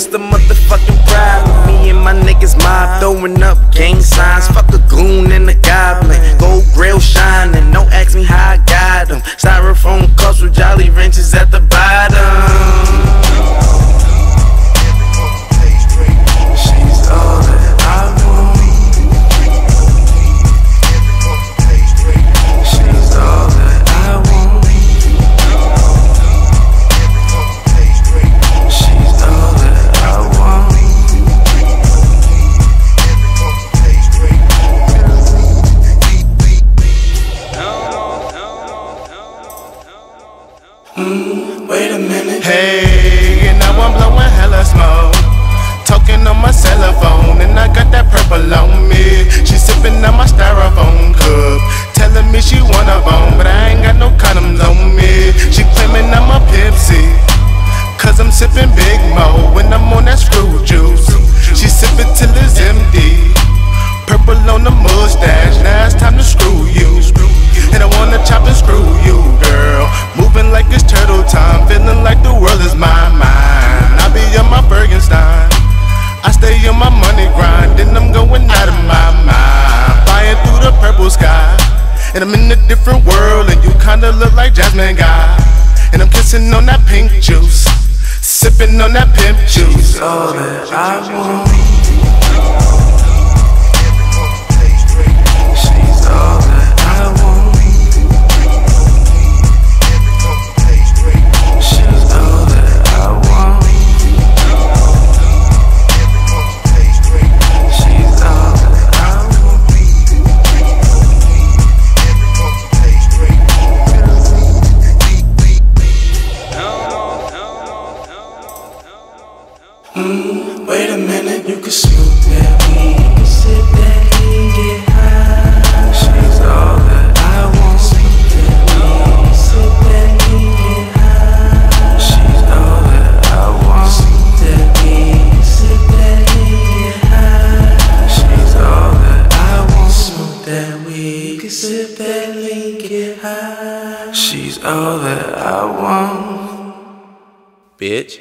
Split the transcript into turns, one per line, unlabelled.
what's the motherfucking problem? Me and my niggas mob throwing up gang signs. Fuck a goon and a Wait a minute.
Hey, and now I'm blowing hella smoke. Talking on my cell phone, and I got that purple on me. She sipping on my styrofoam cup, telling me she wanna bone, but I ain't got no condoms on me. She claiming I'm a Pepsi, cause I'm sipping Big Mo when I'm And I'm in a different world, and you kinda look like Jasmine Guy. And I'm kissing on that pink juice, sipping on that pimp juice.
All that I want. Wait a minute, you can smoke that weed. You can sit back and get high. She's all that I want. Smoke that weed. Sit back and get high. She's all that I want. Smoke that weed. Sit back and get high. She's all that I want. Smoke that weed. You can sit back and get high. She's all that I want. Bitch.